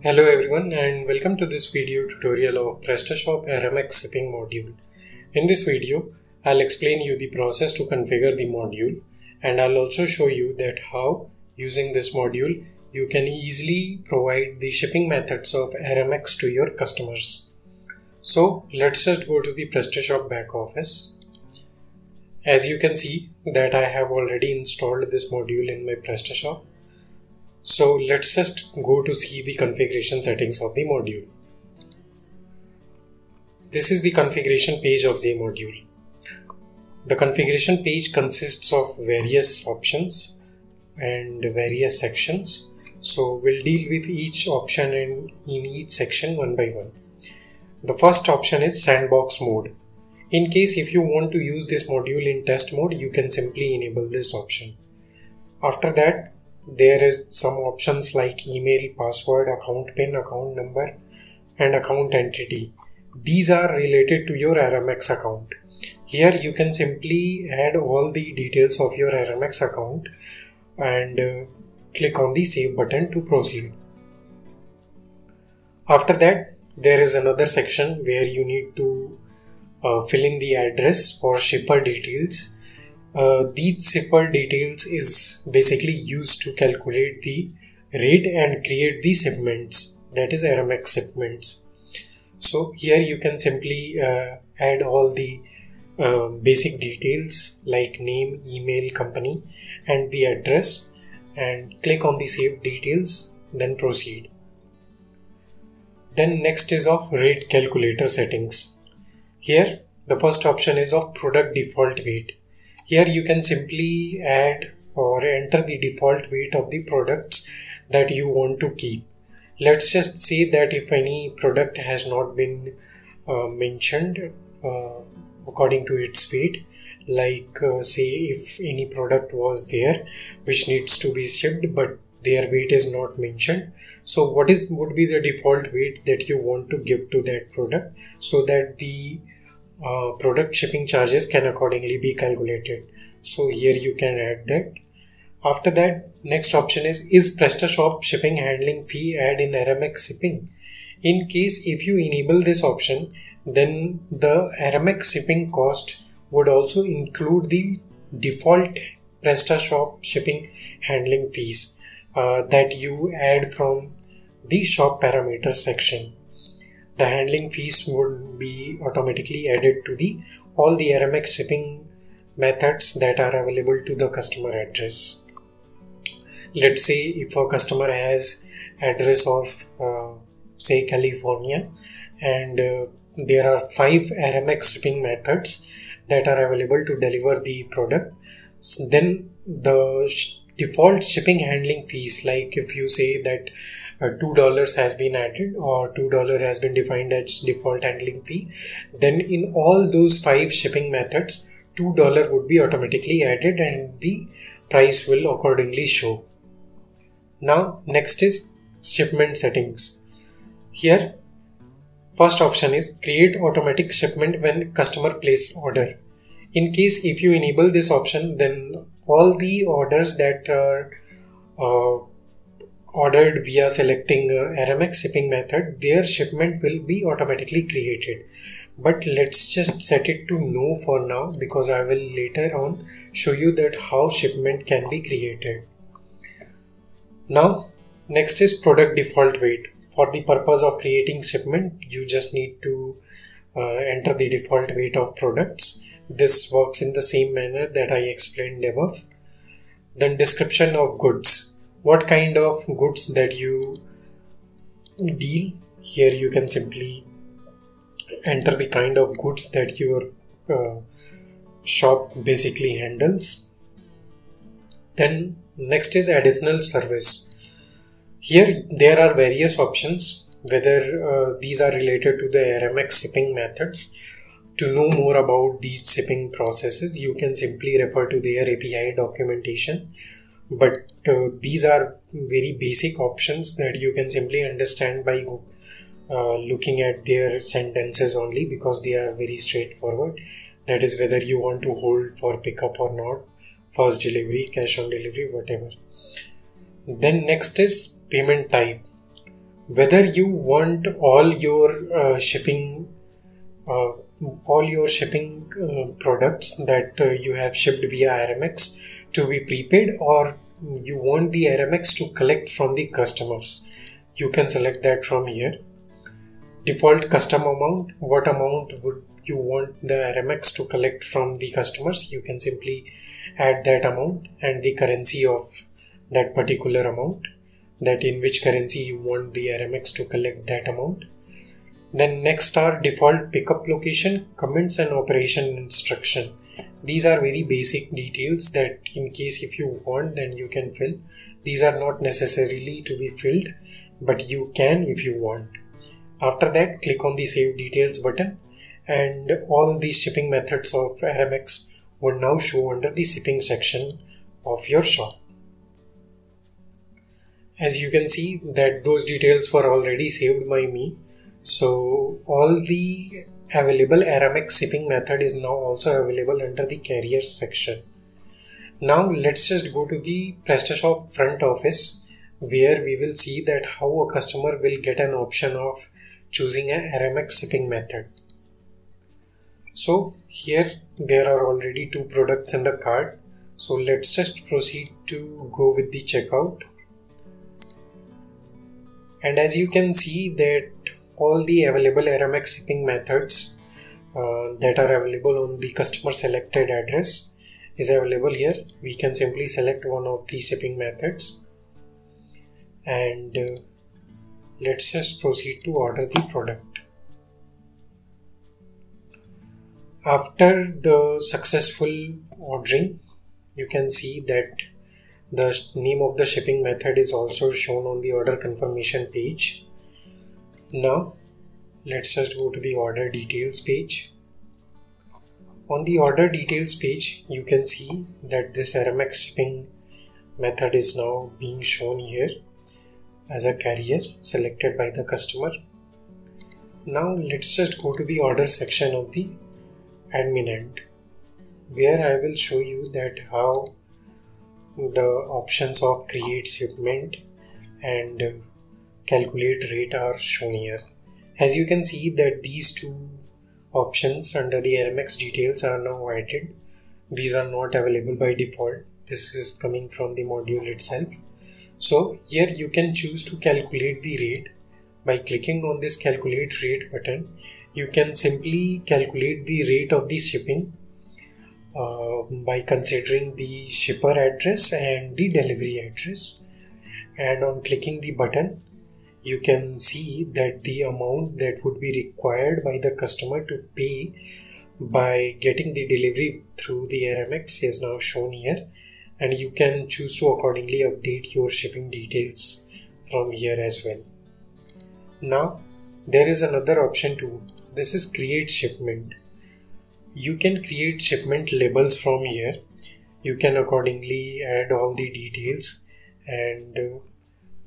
Hello everyone and welcome to this video tutorial of PrestaShop Aramex shipping module. In this video, I'll explain you the process to configure the module and I'll also show you that how using this module you can easily provide the shipping methods of Aramex to your customers. So let's just go to the PrestaShop back office. As you can see that I have already installed this module in my PrestaShop so let's just go to see the configuration settings of the module. This is the configuration page of the module. The configuration page consists of various options and various sections. So we'll deal with each option in, in each section one by one. The first option is sandbox mode. In case if you want to use this module in test mode, you can simply enable this option. After that, there is some options like email, password, account pin, account number and account entity. These are related to your Aramex account. Here you can simply add all the details of your Aramex account and uh, click on the save button to proceed. After that there is another section where you need to uh, fill in the address for shipper details uh, these shipper details is basically used to calculate the rate and create the segments that is Aramex segments. So here you can simply uh, add all the uh, basic details like name, email, company and the address and click on the save details then proceed. Then next is of rate calculator settings. Here the first option is of product default weight here you can simply add or enter the default weight of the products that you want to keep. Let's just say that if any product has not been uh, mentioned uh, according to its weight, like uh, say if any product was there which needs to be shipped but their weight is not mentioned so what is would be the default weight that you want to give to that product so that the uh, product shipping charges can accordingly be calculated. So here you can add that. After that next option is is PrestaShop shipping handling fee add in Aramex shipping? In case if you enable this option then the Aramex shipping cost would also include the default PrestaShop shipping handling fees uh, that you add from the shop parameters section the handling fees would be automatically added to the all the Aramex shipping methods that are available to the customer address. Let's say if a customer has address of uh, say California and uh, there are five Aramex shipping methods that are available to deliver the product then the sh- default shipping handling fees like if you say that uh, two dollars has been added or two dollar has been defined as default handling fee. Then in all those five shipping methods two dollar would be automatically added and the price will accordingly show. Now next is shipment settings. Here first option is create automatic shipment when customer place order. In case if you enable this option then all the orders that are uh, ordered via selecting Aramex shipping method, their shipment will be automatically created. But let's just set it to no for now because I will later on show you that how shipment can be created. Now, next is product default weight. For the purpose of creating shipment, you just need to uh, enter the default weight of products. This works in the same manner that I explained above. Then description of goods what kind of goods that you deal? Here you can simply enter the kind of goods that your uh, shop basically handles. Then next is additional service. Here there are various options whether uh, these are related to the Aramex shipping methods. To know more about these shipping processes you can simply refer to their API documentation. But uh, these are very basic options that you can simply understand by uh, looking at their sentences only because they are very straightforward. That is whether you want to hold for pickup or not fast delivery cash on delivery whatever. Then next is payment type. Whether you want all your uh, shipping uh, all your shipping uh, products that uh, you have shipped via Aramex to be prepaid or you want the Aramex to collect from the customers. You can select that from here. Default custom amount what amount would you want the Aramex to collect from the customers? You can simply add that amount and the currency of that particular amount that in which currency you want the Aramex to collect that amount. Then next are default pickup location comments and operation instruction these are very basic details that in case if you want then you can fill. These are not necessarily to be filled but you can if you want. After that click on the save details button and all these shipping methods of Aramex would now show under the shipping section of your shop. As you can see that those details were already saved by me so all the available Aramex shipping method is now also available under the carrier section. Now let's just go to the PrestaShop front office where we will see that how a customer will get an option of choosing a Aramex shipping method. So here there are already two products in the cart. So let's just proceed to go with the checkout. And as you can see that all the available Aramex shipping methods uh, that are available on the customer selected address is available here. We can simply select one of the shipping methods and uh, let's just proceed to order the product. After the successful ordering, you can see that the name of the shipping method is also shown on the order confirmation page now let's just go to the order details page. On the order details page you can see that this Aramex shipping method is now being shown here as a carrier selected by the customer. Now let's just go to the order section of the admin end where I will show you that how the options of create shipment and calculate rate are shown here. As you can see that these two options under the Aramex details are now added. These are not available by default. This is coming from the module itself. So here you can choose to calculate the rate by clicking on this calculate rate button. You can simply calculate the rate of the shipping uh, by considering the shipper address and the delivery address and on clicking the button you can see that the amount that would be required by the customer to pay by getting the delivery through the Aramex is now shown here and you can choose to accordingly update your shipping details from here as well. Now there is another option too. This is create shipment. You can create shipment labels from here. You can accordingly add all the details and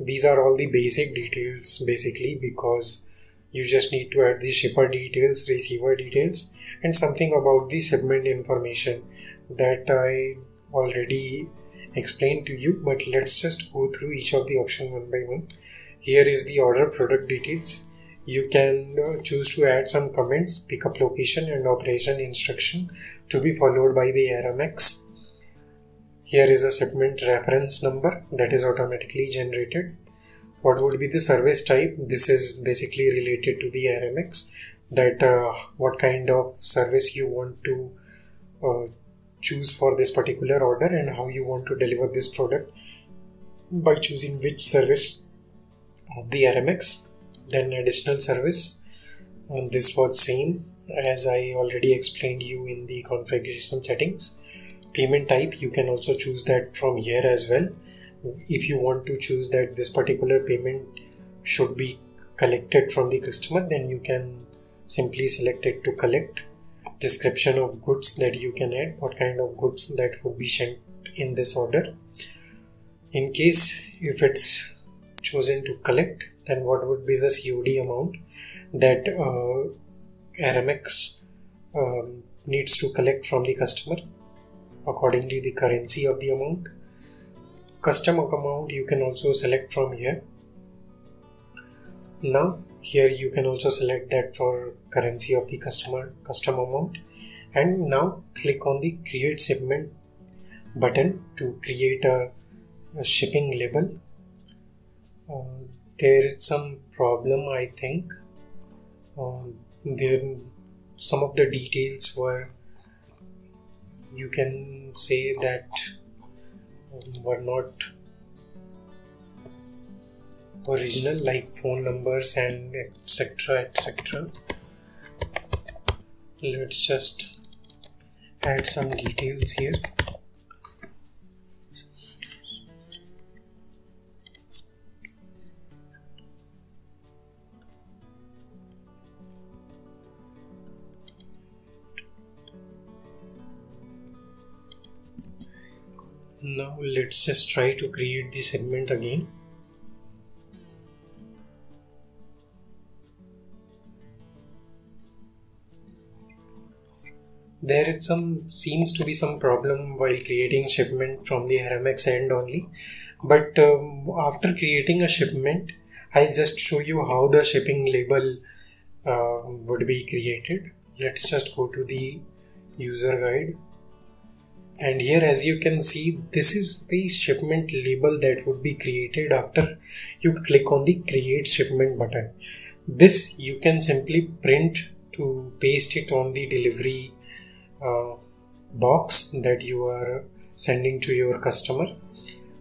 these are all the basic details basically because you just need to add the shipper details receiver details and something about the shipment information that i already explained to you but let's just go through each of the option one by one. Here is the order product details. You can uh, choose to add some comments pickup location and operation instruction to be followed by the Aramex here is a segment reference number that is automatically generated. What would be the service type? This is basically related to the Aramex that uh, what kind of service you want to uh, choose for this particular order and how you want to deliver this product by choosing which service of the Aramex then additional service and this was same as I already explained you in the configuration settings payment type you can also choose that from here as well. If you want to choose that this particular payment should be collected from the customer then you can simply select it to collect. Description of goods that you can add what kind of goods that would be sent in this order. In case if it's chosen to collect then what would be the COD amount that uh, Aramex um, needs to collect from the customer accordingly the currency of the amount. Custom amount you can also select from here. Now here you can also select that for currency of the customer custom amount. And now click on the create shipment button to create a, a shipping label. Uh, there is some problem I think. Uh, there some of the details were you can say that um, were not original like phone numbers and etc etc let's just add some details here now let's just try to create the segment again. There is some seems to be some problem while creating shipment from the Aramex end only. But um, after creating a shipment I'll just show you how the shipping label uh, would be created. Let's just go to the user guide and here as you can see this is the shipment label that would be created after you click on the create shipment button. This you can simply print to paste it on the delivery uh, box that you are sending to your customer.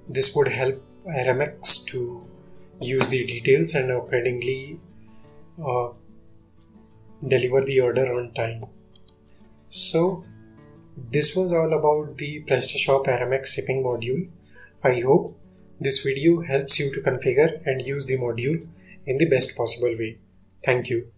This would help Aramex to use the details and accordingly uh, deliver the order on time. So this was all about the PrestaShop Aramex shipping module. I hope this video helps you to configure and use the module in the best possible way. Thank you.